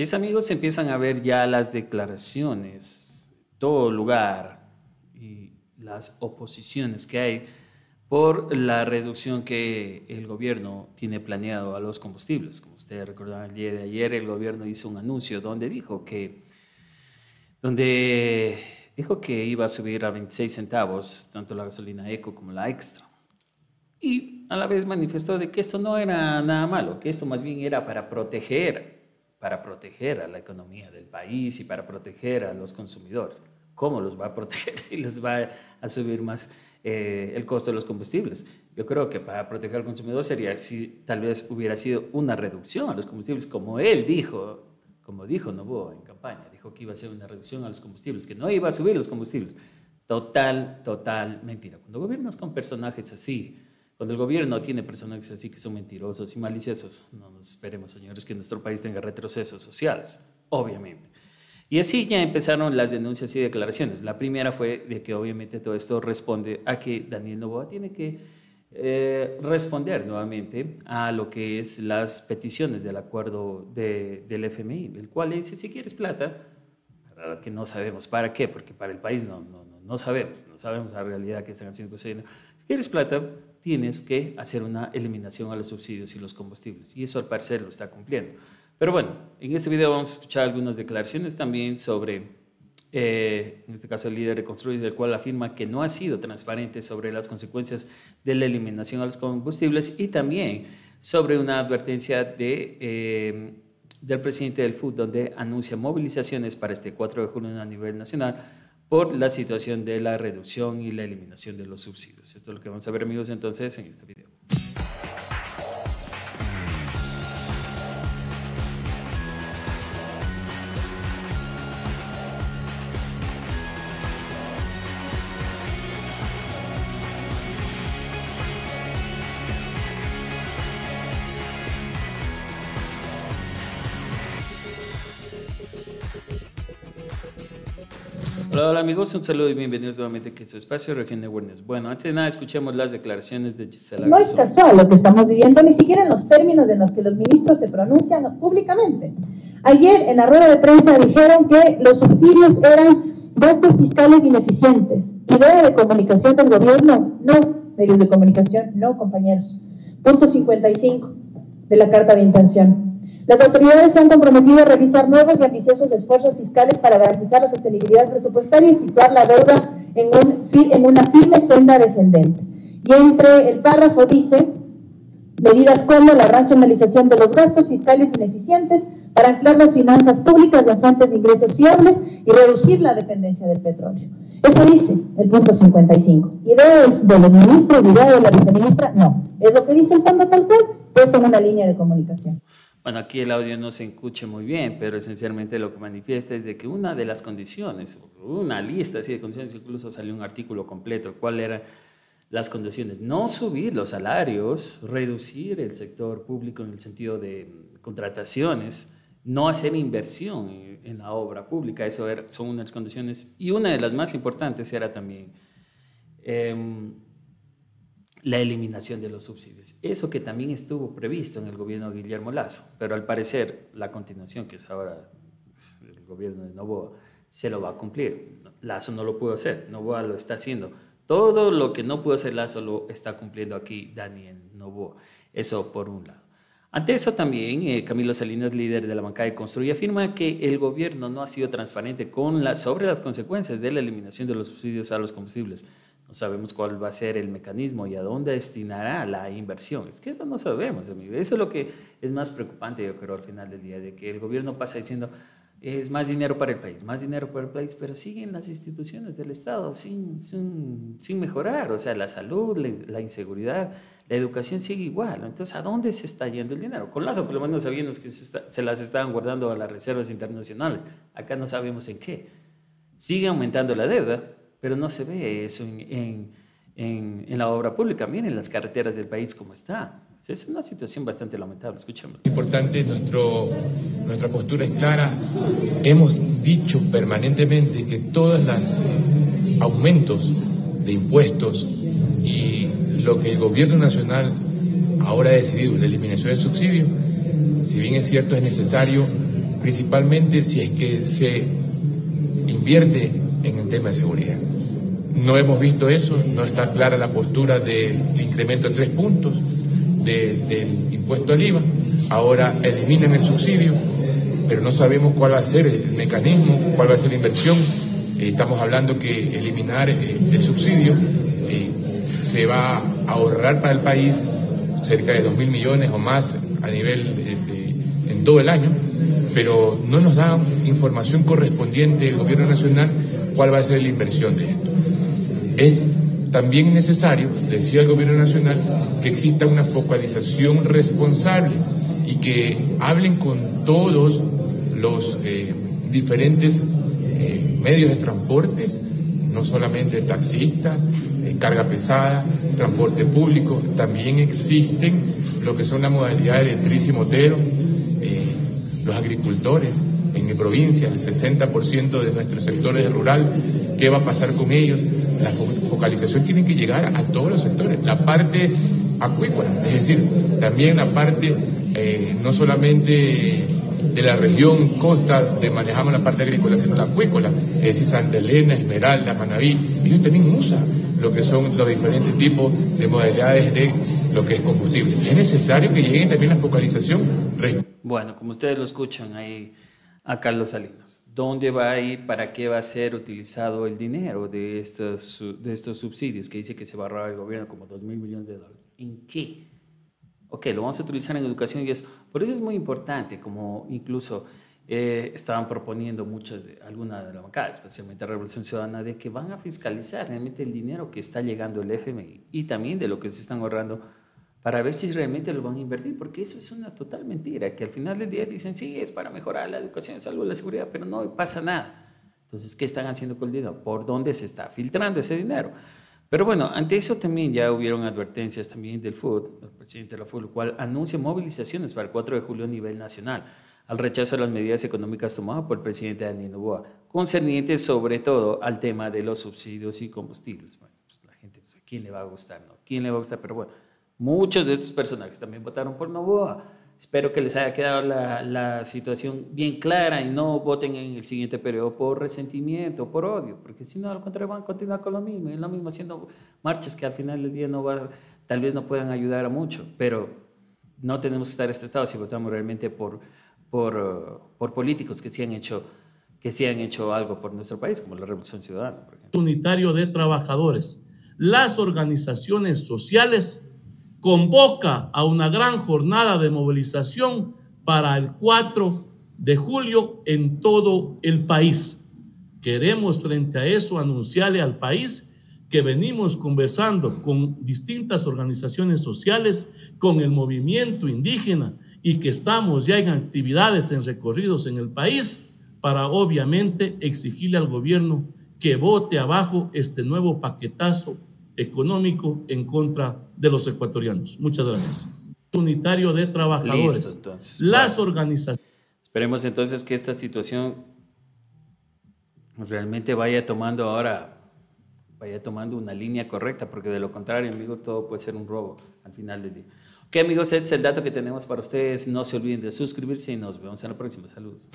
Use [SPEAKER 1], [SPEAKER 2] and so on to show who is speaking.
[SPEAKER 1] Si es amigos, empiezan a ver ya las declaraciones, todo lugar y las oposiciones que hay por la reducción que el gobierno tiene planeado a los combustibles. Como ustedes recordarán, el día de ayer el gobierno hizo un anuncio donde dijo que, donde dijo que iba a subir a 26 centavos tanto la gasolina eco como la extra. Y a la vez manifestó de que esto no era nada malo, que esto más bien era para proteger, para proteger a la economía del país y para proteger a los consumidores. ¿Cómo los va a proteger si les va a subir más? Eh, el costo de los combustibles. Yo creo que para proteger al consumidor sería si tal vez hubiera sido una reducción a los combustibles, como él dijo, como dijo Novoa en campaña, dijo que iba a ser una reducción a los combustibles, que no iba a subir los combustibles. Total, total mentira. Cuando gobiernas con personajes así, cuando el gobierno tiene personajes así que son mentirosos y maliciosos, no nos esperemos, señores, que nuestro país tenga retrocesos sociales, obviamente. Y así ya empezaron las denuncias y declaraciones. La primera fue de que obviamente todo esto responde a que Daniel Novoa tiene que eh, responder nuevamente a lo que es las peticiones del acuerdo del FMI, el cual dice, si quieres plata, para que no sabemos para qué, porque para el país no, no, no, sabemos, no sabemos la realidad que están haciendo. Si quieres plata, tienes que hacer una eliminación a los subsidios y los combustibles. Y eso al parecer lo está cumpliendo. Pero bueno, en este video vamos a escuchar algunas declaraciones también sobre, eh, en este caso, el líder de Construir, del cual afirma que no ha sido transparente sobre las consecuencias de la eliminación de los combustibles y también sobre una advertencia de, eh, del presidente del FUD, donde anuncia movilizaciones para este 4 de junio a nivel nacional por la situación de la reducción y la eliminación de los subsidios. Esto es lo que vamos a ver, amigos, entonces en este video. Hola, amigos, un saludo y bienvenidos nuevamente a su espacio Región de Warnes. Bueno, antes de nada escuchemos las declaraciones de Gisela.
[SPEAKER 2] No es casual lo que estamos viviendo, ni siquiera en los términos en los que los ministros se pronuncian públicamente. Ayer en la rueda de prensa dijeron que los subsidios eran gastos fiscales ineficientes. Idea de comunicación del gobierno, no. Medios de comunicación, no, compañeros. Punto 55 de la carta de intención. Las autoridades se han comprometido a realizar nuevos y ambiciosos esfuerzos fiscales para garantizar la sostenibilidad presupuestaria y situar la deuda en, una firme senda descendente. Y entre el párrafo dice, medidas como la racionalización de los gastos fiscales ineficientes para anclar las finanzas públicas en fuentes de ingresos fiables y reducir la dependencia del petróleo. Eso dice el punto 55. Idea de los ministros, idea de la viceministra, no. Es lo que dice el fondo tal cual, puesto en una línea de comunicación.
[SPEAKER 1] Bueno, aquí el audio no se escucha muy bien, pero esencialmente lo que manifiesta es de que una de las condiciones, una lista así de condiciones, incluso salió un artículo completo, cuál eran las condiciones, no subir los salarios, reducir el sector público en el sentido de contrataciones, no hacer inversión en, la obra pública, eso son unas condiciones, y una de las más importantes era también... Em, la eliminación de los subsidios. Eso que también estuvo previsto en el gobierno de Guillermo Lazo, pero al parecer la continuación, que es ahora el gobierno de Novoa, se lo va a cumplir. Lazo no lo pudo hacer, Novoa lo está haciendo. Todo lo que no pudo hacer Lazo lo está cumpliendo aquí Daniel Novoa. Eso por un lado. Ante eso también, eh, Camilo Salinas, líder de la bancada de Construye, afirma que el gobierno no ha sido transparente con la, sobre las consecuencias de la eliminación de los subsidios a los combustibles no sabemos cuál va a ser el mecanismo y a dónde destinará la inversión. Es que eso no sabemos. Eso es lo que es más preocupante, yo creo, al final del día, de que el gobierno pasa diciendo, es más dinero para el país, más dinero para el país, pero siguen las instituciones del Estado sin, sin, mejorar. O sea, la salud, la, inseguridad, la educación sigue igual. Entonces, ¿a dónde se está yendo el dinero? Con Lazo, por lo menos sabíamos que se, se las estaban guardando a las reservas internacionales. Acá no sabemos en qué. Sigue aumentando la deuda pero no se ve eso en, en, en, la obra pública. Miren las carreteras del país como está. Es una situación bastante lamentable. Escuchemos.
[SPEAKER 3] Importante, nuestro, nuestra postura es clara. Hemos dicho permanentemente que todos los aumentos de impuestos y lo que el gobierno nacional ahora ha decidido, la eliminación del subsidio, si bien es cierto es necesario, principalmente si es que se invierte en el tema de seguridad. No hemos visto eso, no está clara la postura del incremento de tres puntos del impuesto al IVA. Ahora eliminan el subsidio, pero no sabemos cuál va a ser el mecanismo, cuál va a ser la inversión. Eh, estamos hablando que eliminar eh, el subsidio eh, se va a ahorrar para el país cerca de dos mil millones o más a nivel en todo el año, pero no nos da información correspondiente el gobierno nacional cuál va a ser la inversión de esto. Es también necesario, decía el gobierno nacional, que exista una focalización responsable y que hablen con todos los eh, diferentes eh, medios de transporte, no solamente taxistas, eh, carga pesada, transporte público, también existen lo que son las modalidades de tris y motero, los agricultores en mi provincia, el 60% de nuestros sectores rural, ¿qué va a pasar con ellos? La focalización tiene que llegar a todos los sectores, la parte acuícola, es decir, también la parte no solamente de la región costa de manejamos la parte agrícola, sino la acuícola, es decir, Santa Elena, Esmeralda, Manaví, ellos también usan lo que son los diferentes tipos de modalidades de lo que es combustible. Es necesario que llegue también la focalización.
[SPEAKER 1] Bueno, como ustedes lo escuchan ahí a Carlos Salinas, ¿dónde va a ir, para qué va a ser utilizado el dinero de estos, de estos subsidios que dice que se va a ahorrar el gobierno como 2 mil millones de dólares? ¿En qué? ok, lo vamos a utilizar en educación y eso. Por eso es muy importante, como incluso eh, estaban proponiendo muchas, algunas de las bancadas, especialmente la Revolución Ciudadana, de que van a fiscalizar realmente el dinero que está llegando el FMI y también de lo que se están ahorrando para ver si realmente lo van a invertir, porque eso es una total mentira, que al final del día dicen, sí, es para mejorar la educación, salud, la seguridad, pero no pasa nada. Entonces, ¿qué están haciendo con el dinero? ¿Por dónde se está filtrando ese dinero? Pero bueno, ante eso también ya hubieron advertencias también del FUD, el presidente de la FUD, el cual anuncia movilizaciones para el 4 de julio a nivel nacional al rechazo de las medidas económicas tomadas por el presidente Daniel Novoa, concernientes sobre todo al tema de los subsidios y combustibles. Bueno, pues la gente, pues, ¿a quién le va a gustar? No? ¿Quién le va a gustar? Pero bueno, muchos de estos personajes también votaron por Novoa Espero que les haya quedado la, la, situación bien clara y no voten en el siguiente periodo por resentimiento, por odio, porque si no, al contrario, van a continuar con lo mismo, y lo mismo haciendo marchas que al final del día no va, tal vez no puedan ayudar a mucho, pero no tenemos que estar en este estado si votamos realmente por, por, por políticos que sí han hecho que sí han hecho algo por nuestro país, como la Revolución Ciudadana.
[SPEAKER 4] Unitario de Trabajadores. Las organizaciones sociales convoca a una gran jornada de movilización para el 4 de julio en todo el país. Queremos frente a eso anunciarle al país que venimos conversando con distintas organizaciones sociales, con el movimiento indígena y que estamos ya en actividades, en recorridos en el país para obviamente exigirle al gobierno que vote abajo este nuevo paquetazo económico en contra de los ecuatorianos. Muchas gracias. Unitario de trabajadores. Las organizaciones.
[SPEAKER 1] Esperemos entonces que esta situación realmente vaya tomando ahora, vaya tomando una línea correcta, porque de lo contrario, amigo, todo puede ser un robo al final del día. Ok, amigos, este es el dato que tenemos para ustedes. No se olviden de suscribirse y nos vemos en la próxima. Saludos.